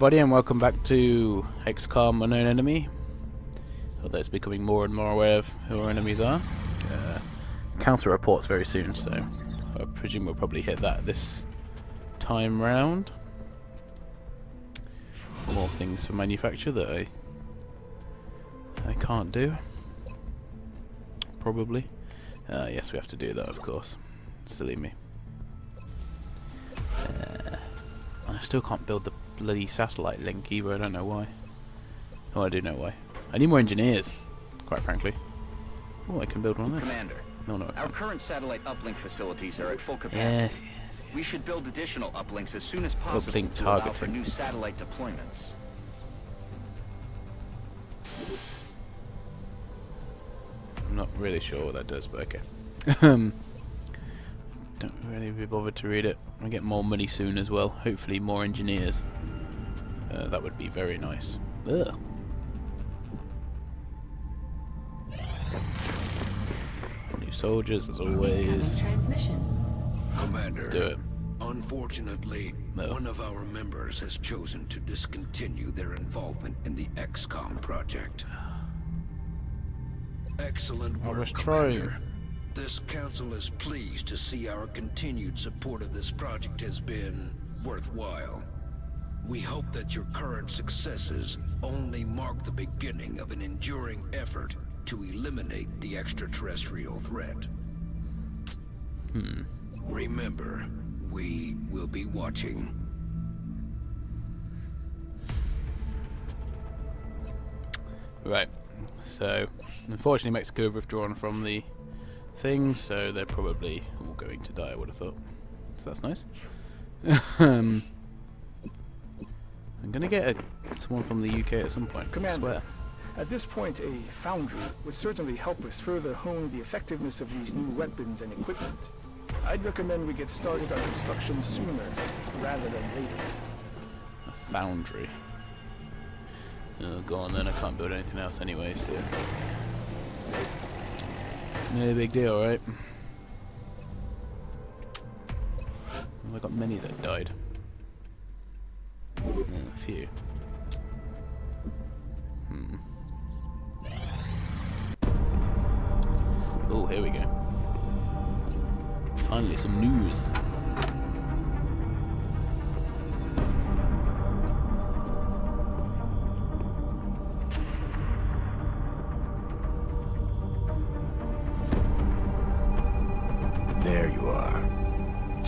Everybody and welcome back to XCOM Unknown Enemy. Although it's becoming more and more aware of who our enemies are. Uh, council reports very soon, so I presume we'll probably hit that this time round. More things for manufacture that I I can't do. Probably. Uh, yes, we have to do that, of course. Silly me. Uh, I still can't build the bloody satellite link either, I don't know why. Oh, I do know why. I need more engineers, quite frankly. Oh, I can build one there. Commander, No, no, our current satellite uplink facilities are at full capacity. Yes, yes, We should build additional uplinks as soon as possible Uplink to allow for new satellite deployments. I'm not really sure what that does, but okay. Um, Don't really be bothered to read it. I get more money soon as well. Hopefully, more engineers. Uh, that would be very nice. Ugh. New soldiers, as always. Transmission. Commander, Do it. unfortunately, No. one of our members has chosen to discontinue their involvement in the XCOM project. Excellent work, I work, was trying. Commander. This council is pleased to see our continued support of this project has been worthwhile. We hope that your current successes only mark the beginning of an enduring effort to eliminate the extraterrestrial threat. Hmm. Remember, we will be watching. Right. So, unfortunately, Mexico have withdrawn from the thing, so they're probably all going to die. I would have thought. So that's nice. um, I'm gonna get a, someone from the UK at some point. I Commander. swear. At this point, a foundry would certainly help us further hone the effectiveness of these new weapons and equipment. I'd recommend we get started on construction sooner rather than later. A foundry. Oh, go on then. I can't build anything else anyway, so. No big deal, right? Well, I got many that died. Yeah, a few. Hmm. Oh, here we go. Finally, some news.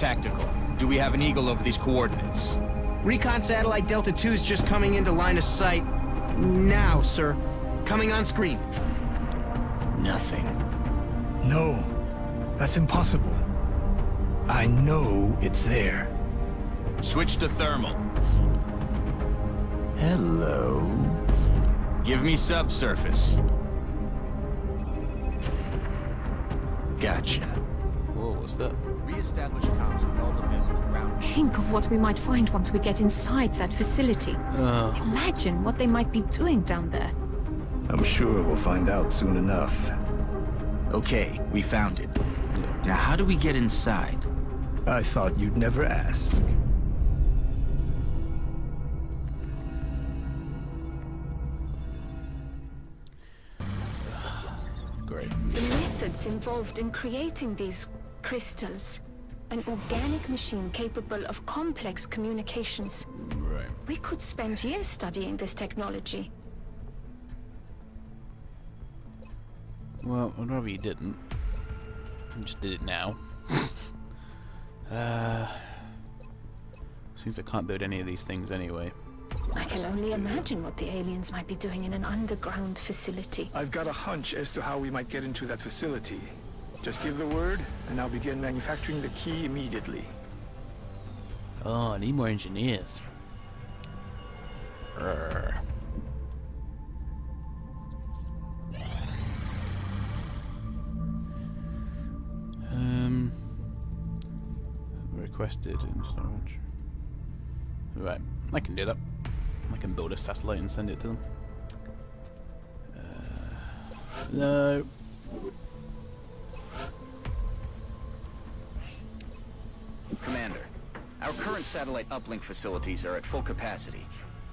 Tactical. Do we have an eagle over these coordinates? Recon satellite Delta 2 is just coming into line of sight. Now, sir. Coming on screen. Nothing. No, that's impossible. I know it's there. Switch to thermal. Hello. Give me subsurface. Gotcha. Whoa, what's that? Reestablish comms with all available ground. Think of what we might find once we get inside that facility. Oh. Imagine what they might be doing down there. I'm sure we'll find out soon enough. Okay, we found it. Now how do we get inside? I thought you'd never ask. Great. The methods involved in creating these crystals. An organic machine capable of complex communications. Right. We could spend years studying this technology. Well, I'd rather you didn't. You just did it now. uh, seems I can't build any of these things anyway. I can only imagine what the aliens might be doing in an underground facility. I've got a hunch as to how we might get into that facility. Just give the word, and I'll begin manufacturing the key immediately. Oh, I need more engineers. Urgh. Um, requested in storage. Right, I can do that. I can build a satellite and send it to them. Uh, no. Commander, Our current satellite uplink facilities are at full capacity.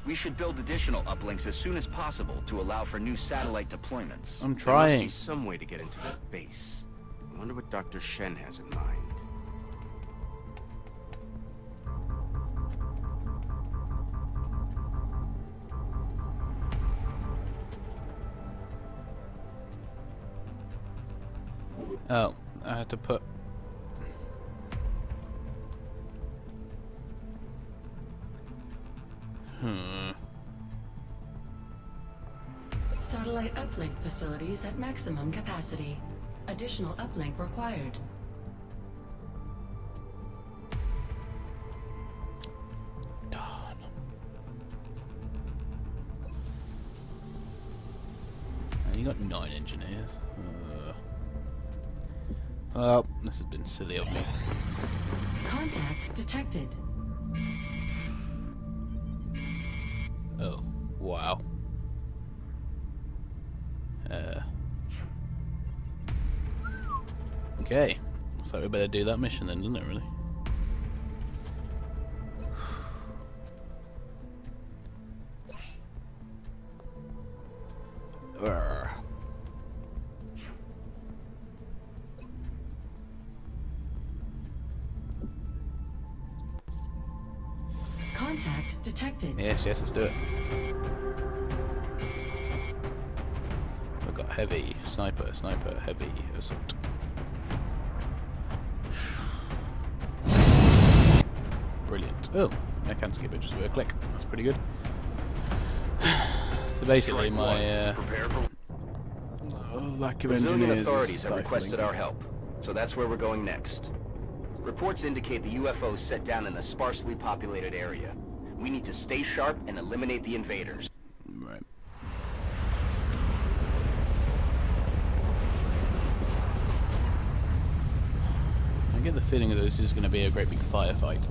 We should build additional uplinks as soon as possible to allow for new satellite deployments. I'm There must be some way to get into that base. I wonder what Dr. Shen has in mind. Oh, I had to put. Hmm. Satellite uplink facilities at maximum capacity. Additional uplink required. Darn. And you got nine engineers. Uh, well, this has been silly of me. Contact detected. Wow. Uh. Okay. Looks like we better do that mission then, doesn't it, really? Urgh. Contact detected. Yes, yes, let's do it. Heavy, sniper, sniper, heavy, assault. Brilliant. Oh, I can skip it just with a click. That's pretty good. So basically, my uh, lack of Brazilian authorities have requested our help, so that's where we're going next. Reports indicate the UFO set down in a sparsely populated area. We need to stay sharp and eliminate the invaders. Right. I get the feeling that this is going to be a great big firefight.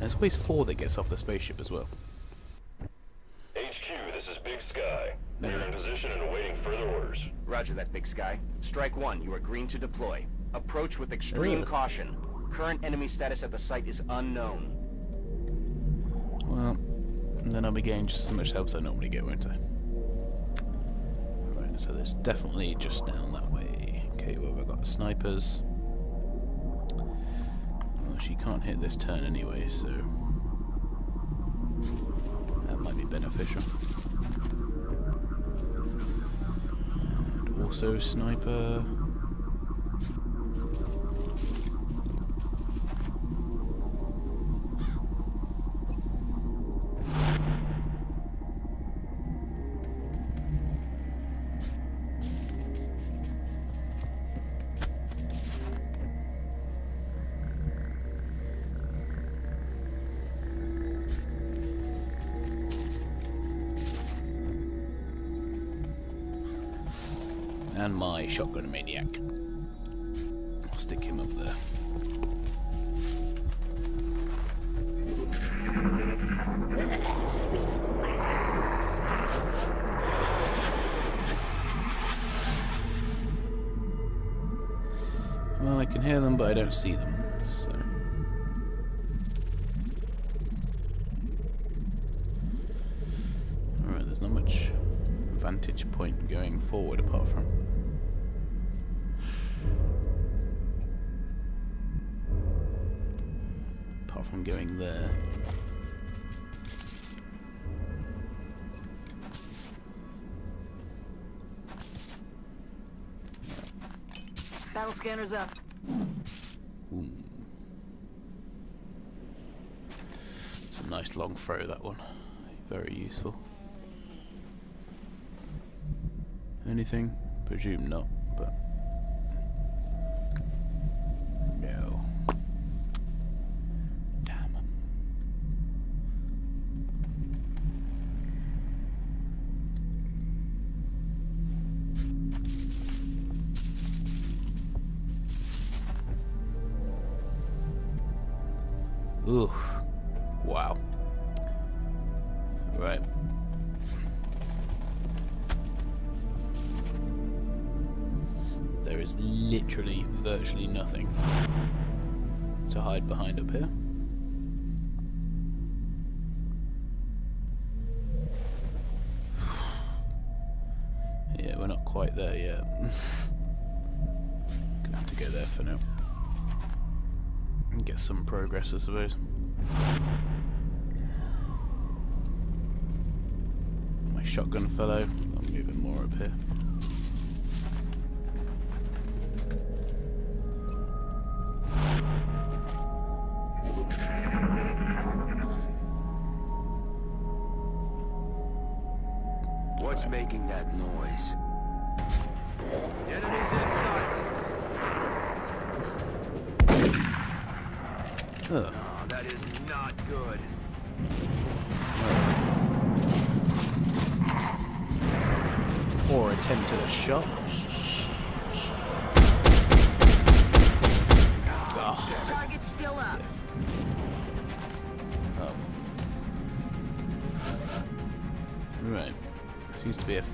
There's always four that gets off the spaceship as well. HQ, this is Big Sky. We are in position and awaiting further orders. Roger that, Big Sky. Strike one, you are green to deploy. Approach with extreme Ugh. caution. Current enemy status at the site is unknown. Well, then I'll be getting just as much help as I normally get, won't I? So there's definitely just down that way. Okay, well, we've got snipers. Well, she can't hit this turn anyway, so that might be beneficial. And also sniper. Shotgun maniac. I'll stick him up there. Well, I can hear them, but I don't see them. So. Alright, there's not much vantage point going forward apart from. From going there. Battle scanners up. Ooh. It's a nice long throw, that one. Very useful. Anything? Presume not, I suppose. My shotgun fellow. I'm moving more up here.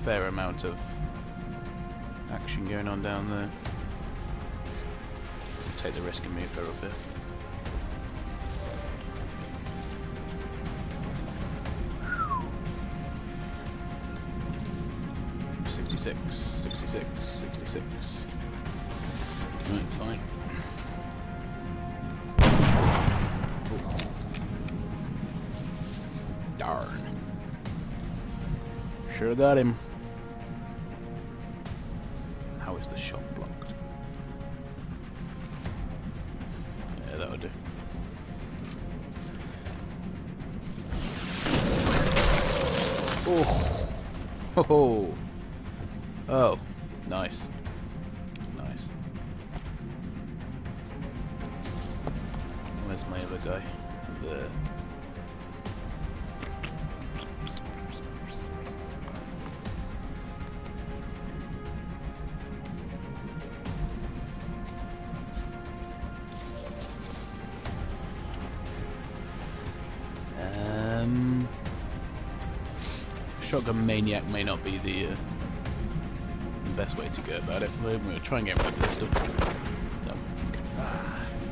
Fair amount of action going on down there. Take the risk and move her up here. Sixty-six, sixty-six, sixty-six. Right, fine. Darn. Should have got him. Oh. Oh. Oh. Nice. Nice. Where's my other guy? There. Shotgun maniac may not be the, uh, the best way to go about it. We're going to try and get my pistol. No.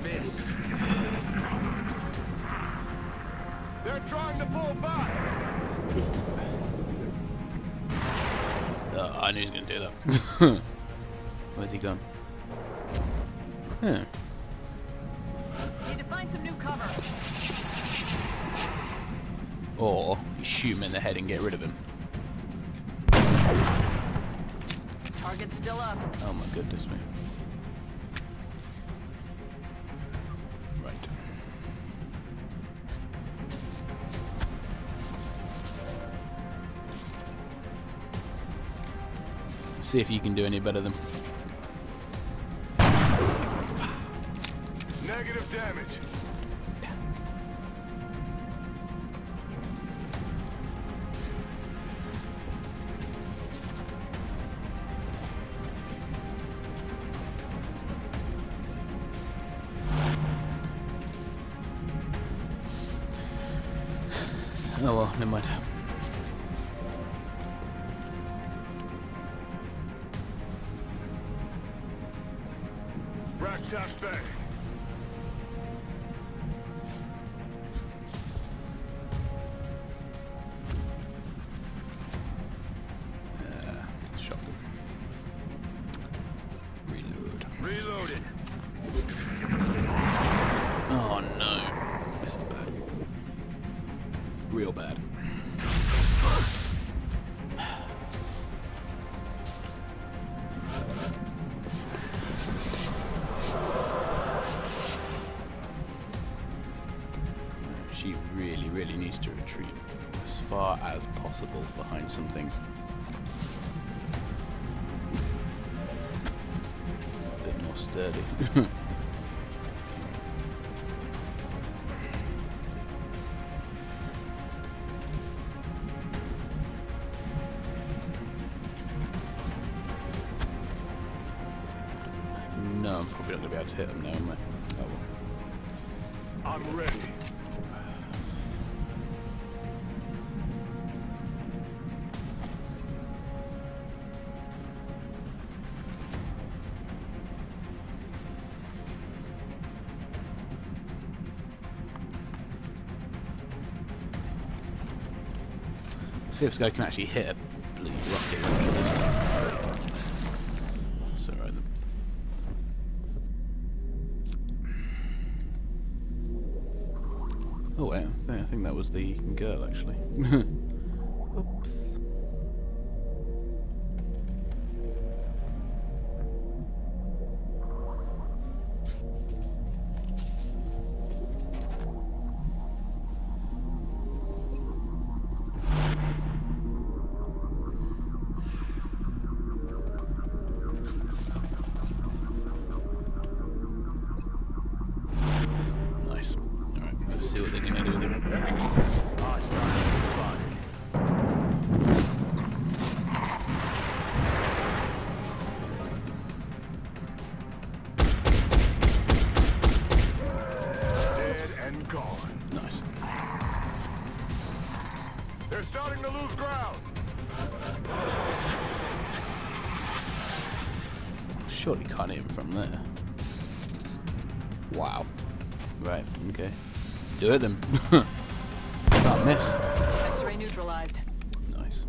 Missed. They're trying to pull back. Uh, I knew he was going to do that. See if you can do any better than. Negative damage. Oh well, never mind. Behind something a bit more sturdy. See if this guy can actually hit a bloody rocket this time. Oh wait, I think that was the girl actually. Do it then. Can't miss. X-ray neutralized. Nice.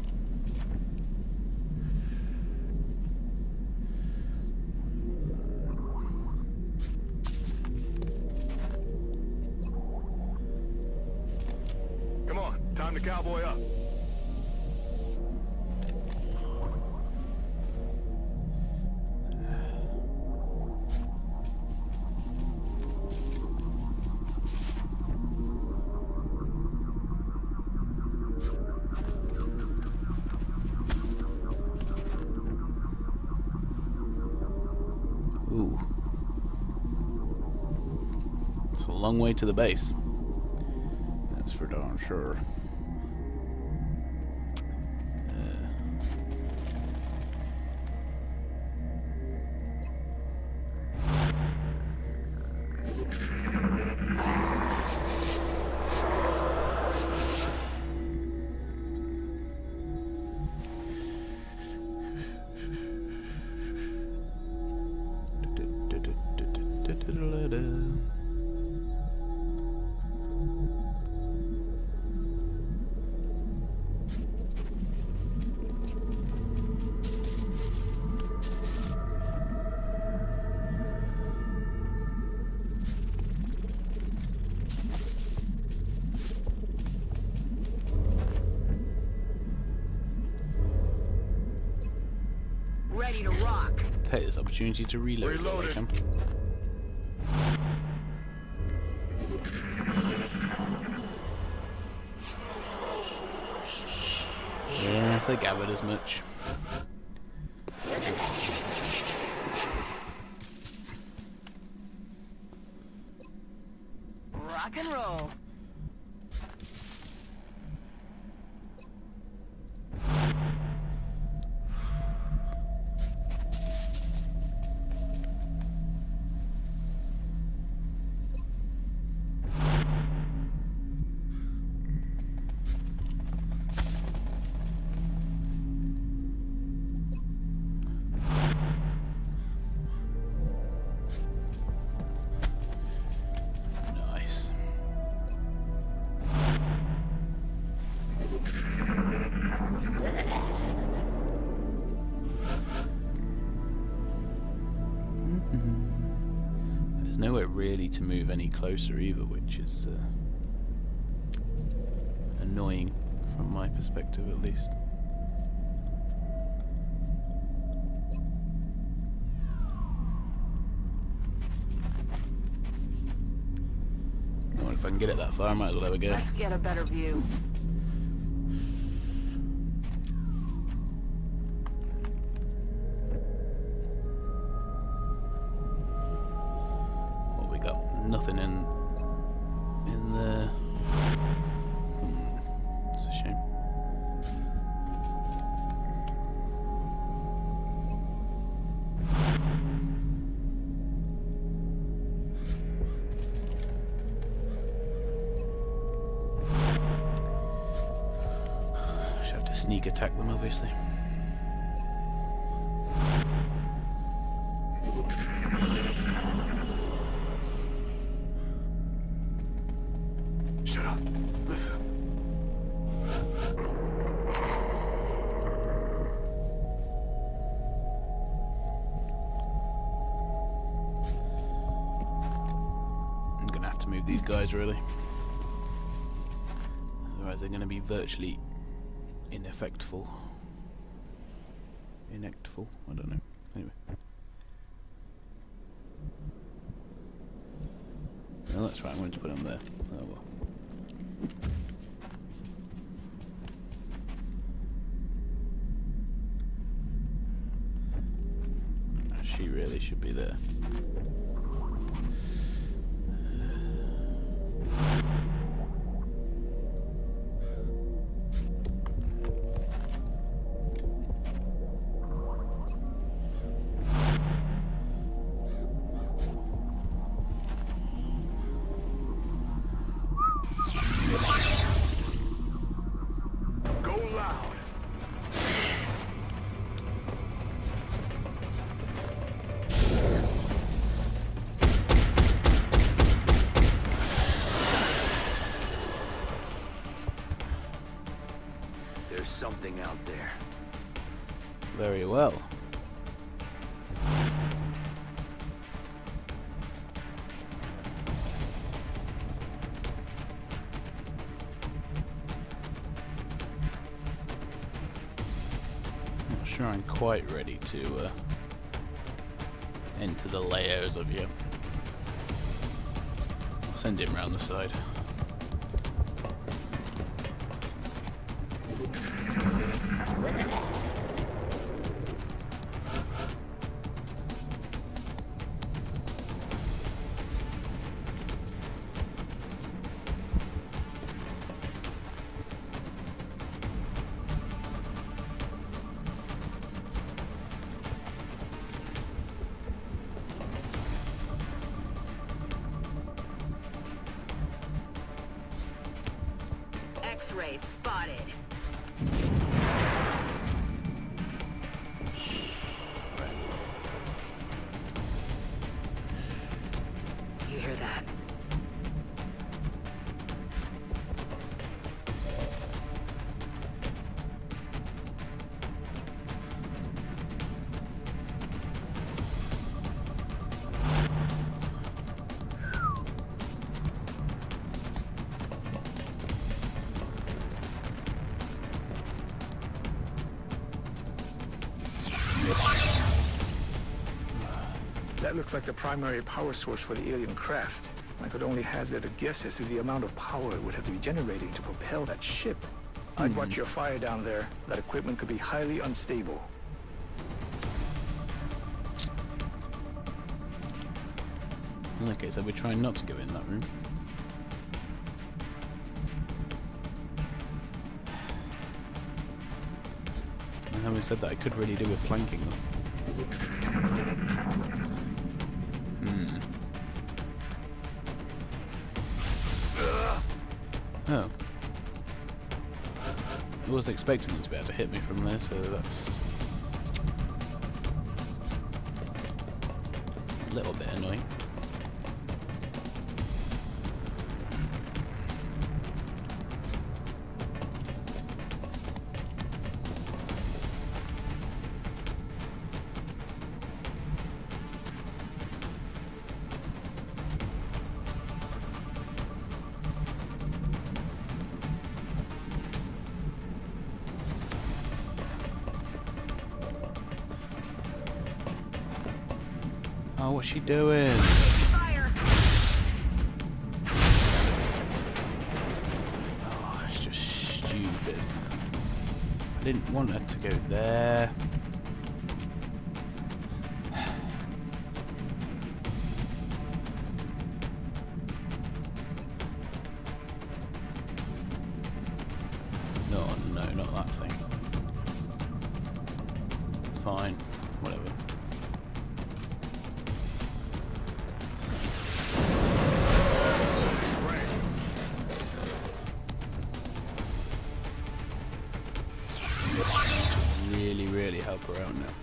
Come on, time to cowboy up. Long way to the base. That's for darn sure. Ready to rock. Take this opportunity to reload. while I Reloaded. can. Yes, I gathered as much. Closer either, which is uh, annoying from my perspective at least. Well, if I can get it that far, I might as well have a go. Let's get a better view. Nothing in in. Hmm, it's a shame. Should have to sneak attack them, obviously. Virtually ineffectual. Inectful? I don't know. Anyway. Oh, that's right, I'm going to put them there. Oh well. Well. Not sure I'm quite ready to uh, enter the layers of you. I'll send him round the side. That looks like the primary power source for the alien craft. I could only hazard a guess as to the amount of power it would have to be generating to propel that ship. I'd watch hmm. your fire down there. That equipment could be highly unstable. Okay, so we're trying not to go in that room. And having said that, I could really do with flanking them. Was expecting them to be able to hit me from there, so that's What's she doing? Oh, it's just stupid. I didn't want her to go there. Help out now.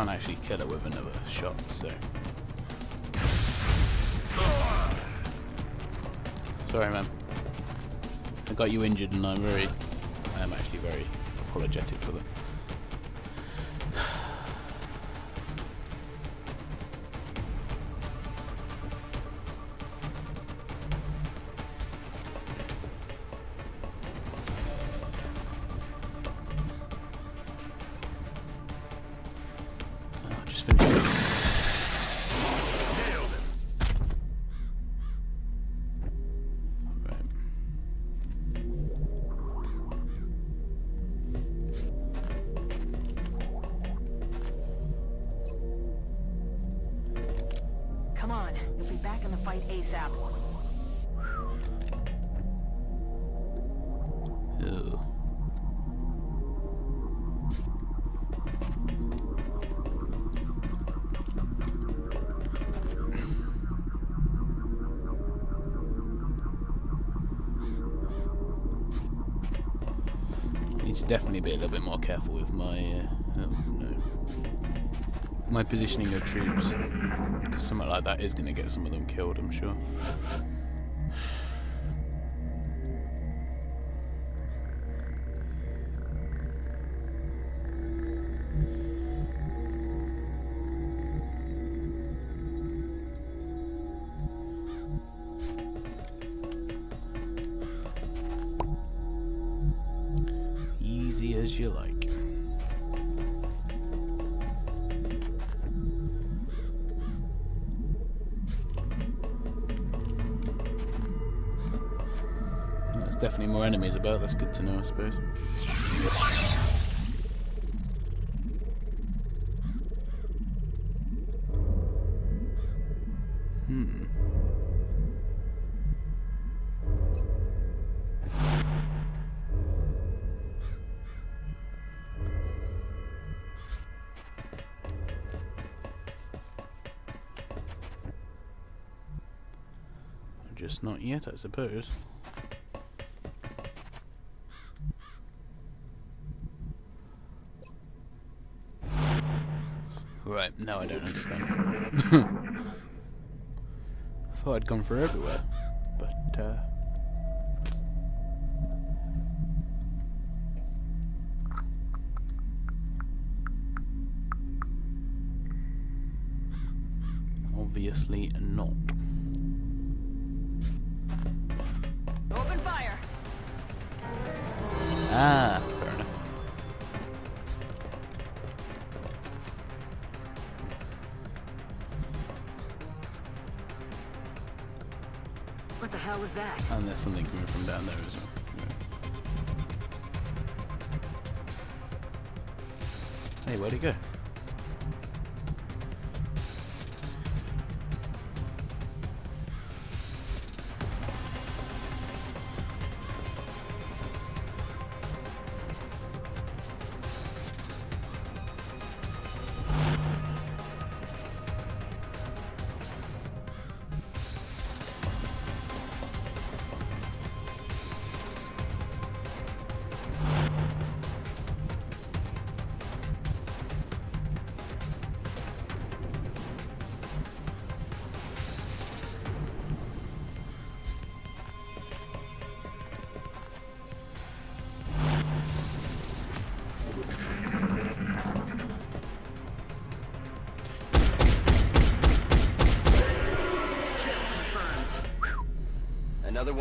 Can't actually kill it with another shot, so. Sorry, man. I got you injured, and I'm very, I'm actually very apologetic for that. Be a little bit more careful with my uh, oh, no. my positioning of troops, because something like that is going to get some of them killed. I'm sure. About, that's good to know, I suppose. Hmm. Just not yet, I suppose. Right, now I don't understand. Thought I'd gone for everywhere, but uh obviously not. Open fire! Ah, was that? And there's something coming from down there as well. Yeah. Hey, where'd it go?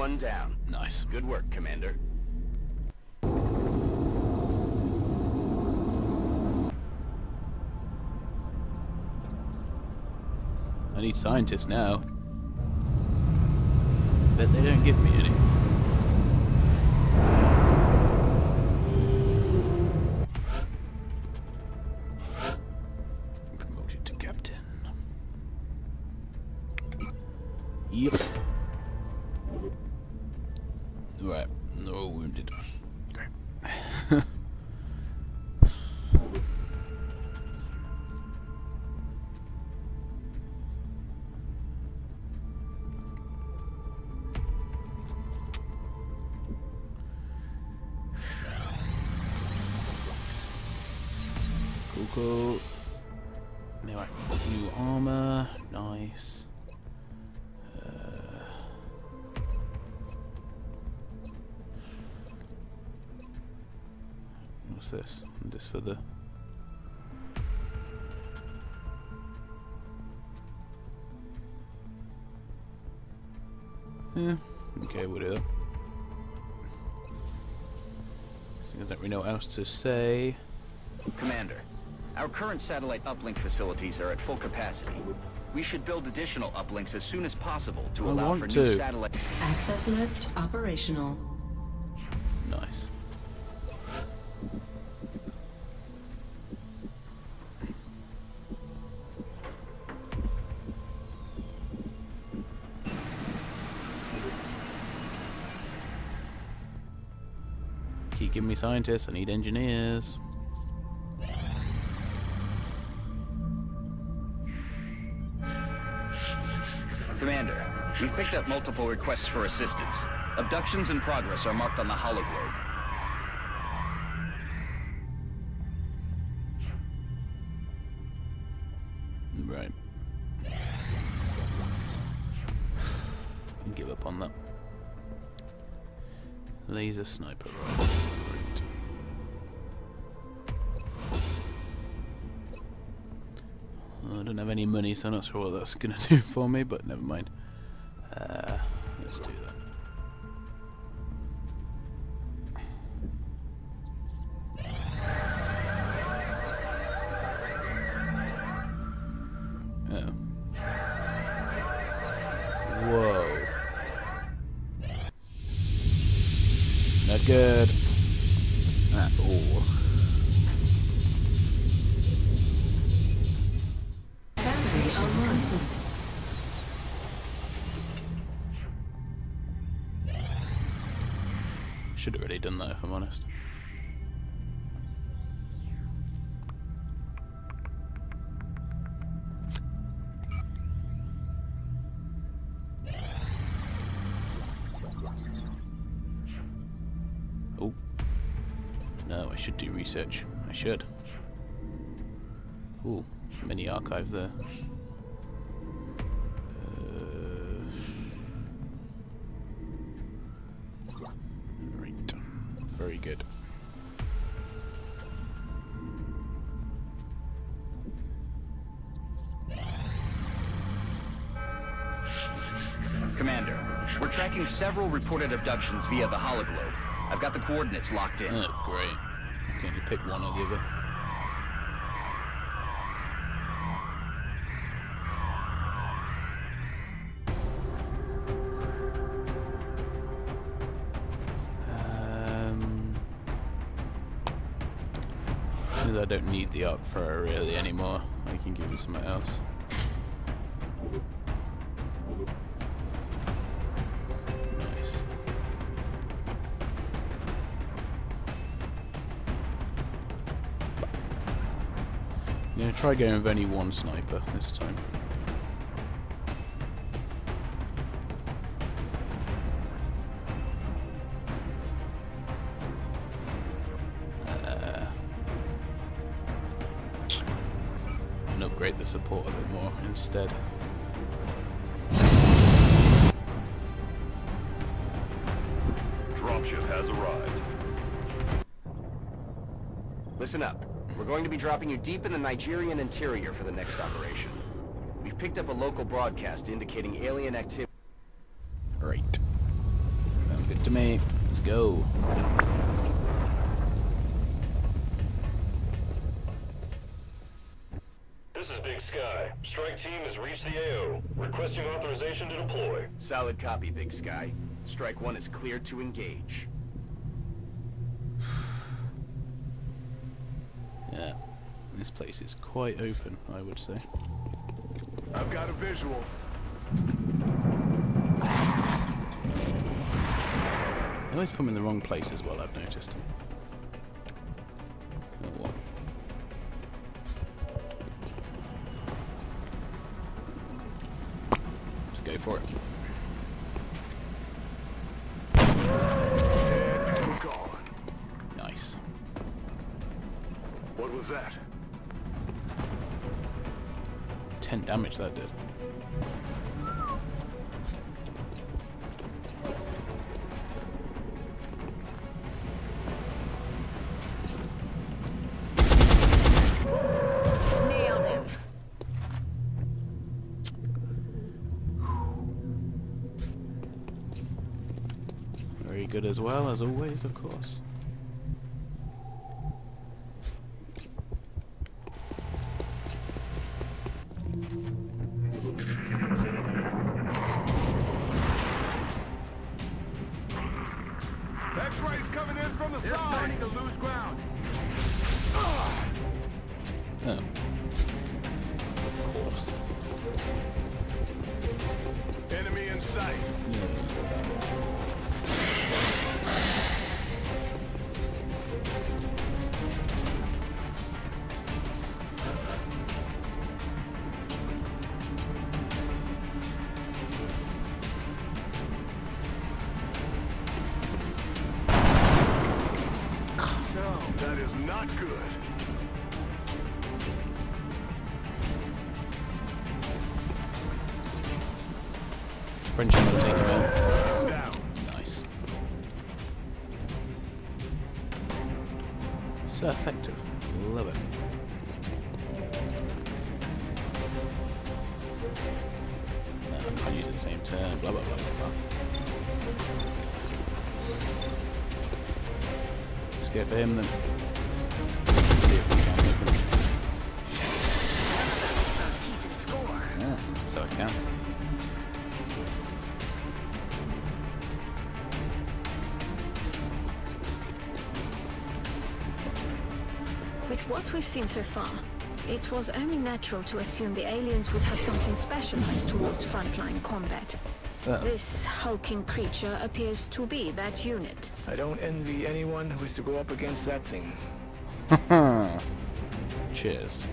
One down. Nice. Good work, Commander. I need scientists now. Bet they don't give me any. Else to say. Commander, our current satellite uplink facilities are at full capacity. We should build additional uplinks as soon as possible to I allow for to. new satellite... Access lift operational. Keep giving me scientists, I need engineers. Commander, we've picked up multiple requests for assistance. Abductions in progress are marked on the hologlobe. Right. Give up on that. Laser sniper rifle. Any money, so I'm not sure what that's gonna do for me, but never mind. Oh. No, I should do research. I should. Ooh, many archives there. Uh, Right. Very good. Commander, we're tracking several reported abductions via the hologlobe. I've got the coordinates locked in. Oh, great. Can you pick one or the other? Um, I don't need the arc thrower really anymore, I can give it something else. Try going with only one sniper this time. Uh, and upgrade the support a bit more instead. Dropship has arrived. Listen up. We're going to be dropping you deep in the Nigerian interior for the next operation. We've picked up a local broadcast indicating alien activity. Right. Sounds good to me. Let's go. This is Big Sky. Strike team has reached the AO. Requesting authorization to deploy. Solid copy, Big Sky. Strike one is cleared to engage. Yeah. This place is quite open, I would say. I've got a visual. They always put them in the wrong place as well, I've noticed. Oh well. Let's go for it. That did. Very good as well, as always, of course. With what we've seen so far, it was only natural to assume the aliens would have something specialized towards frontline combat. Oh. This hulking creature appears to be that unit. I don't envy anyone who is to go up against that thing. Cheers.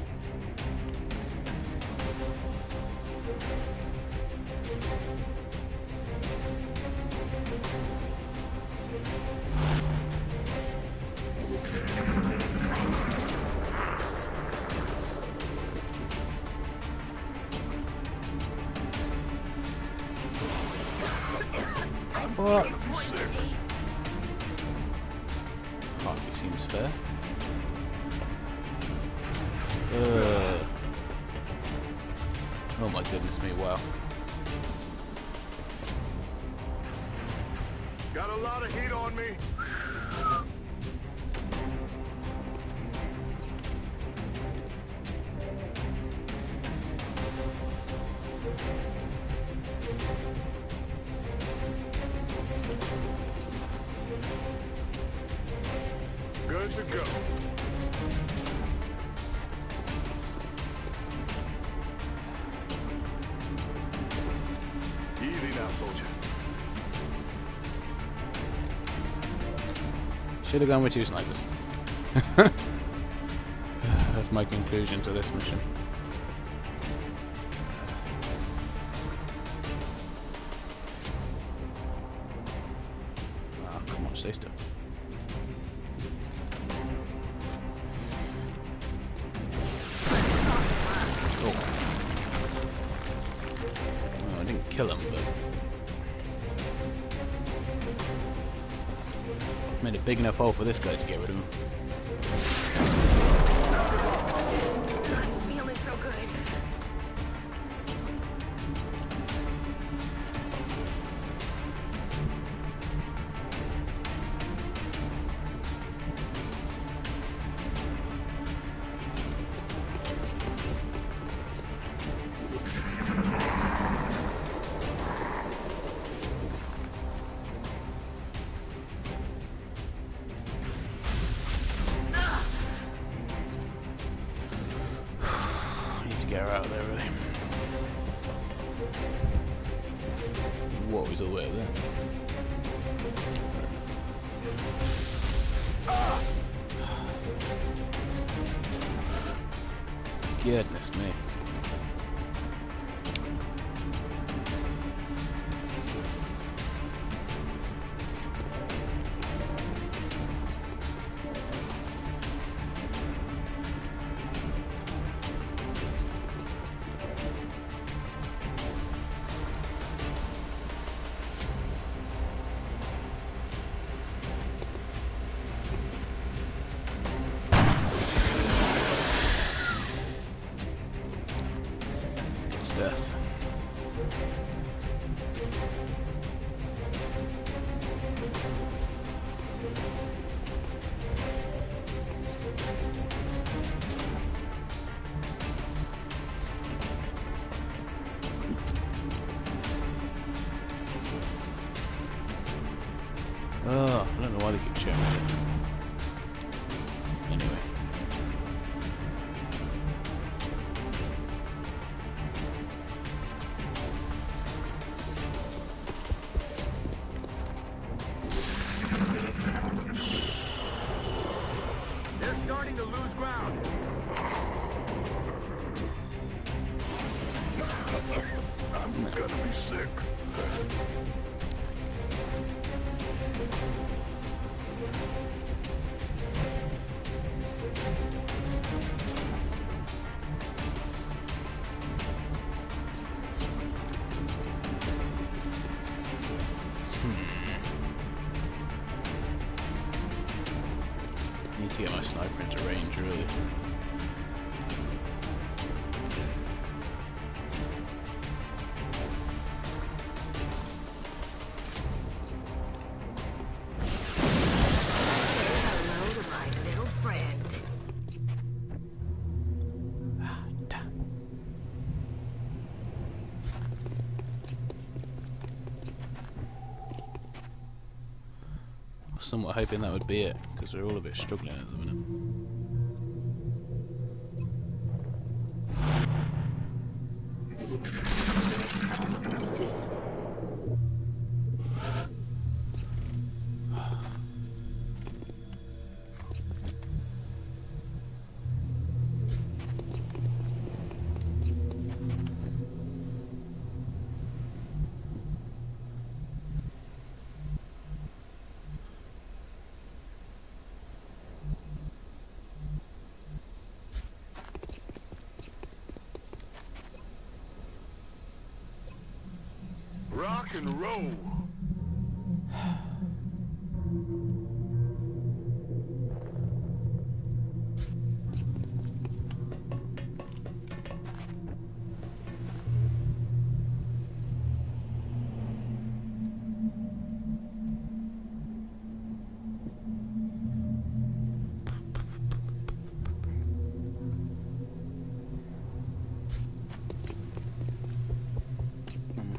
Should have gone with two snipers. That's my conclusion to this mission. Ah, come on, stay still. Big enough hole for this guy to get rid of him. I need to get my sniper into range, really. Somewhat hoping that would be it, we're all a bit struggling at the minute. Roll.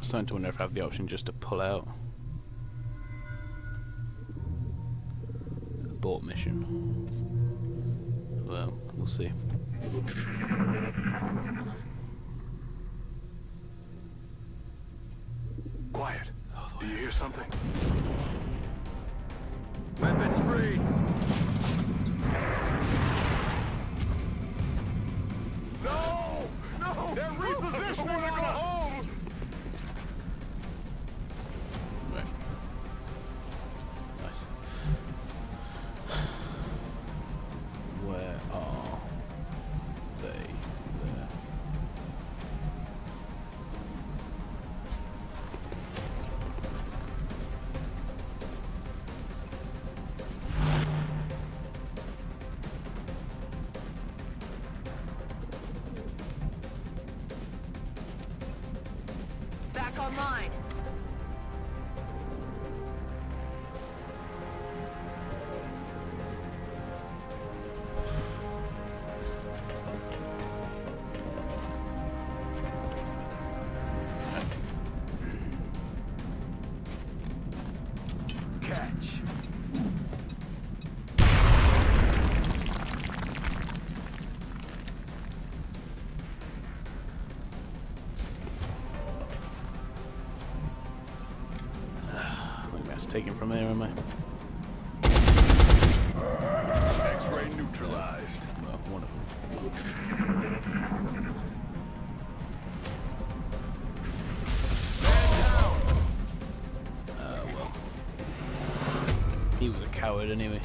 Starting to wonder if I have the option just to pull out. Abort mission. Well, we'll see. Quiet. Oh, Do you hear something? I'm gonna have to take him from there, am I? X-ray neutralized. Well, one of them. Uh, well. He was a coward anyway.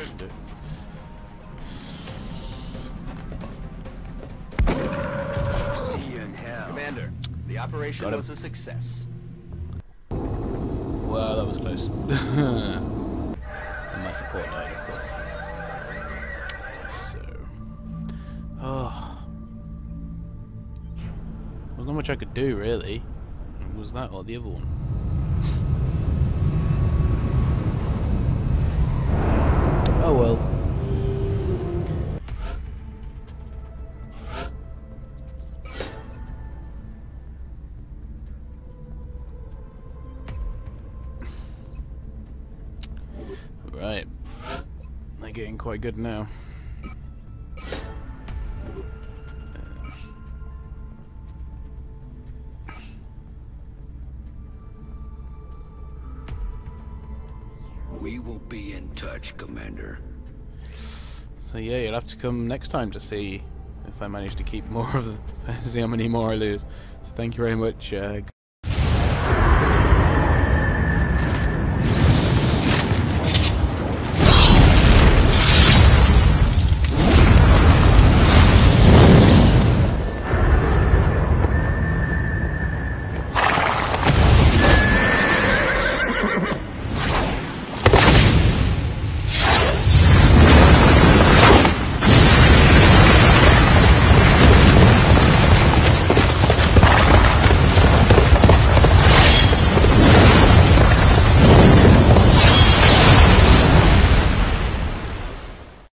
it. See you in hell. Commander, the operation was a success. Well, that was close. and my support died, of course. So... Ah. Oh... There's not much I could do, really. Was that or the other one. Oh well. Right. They're getting quite good now. Yeah, you'll have to come next time to see if I manage to keep more of the, see how many more I lose. So thank you very much. Uh,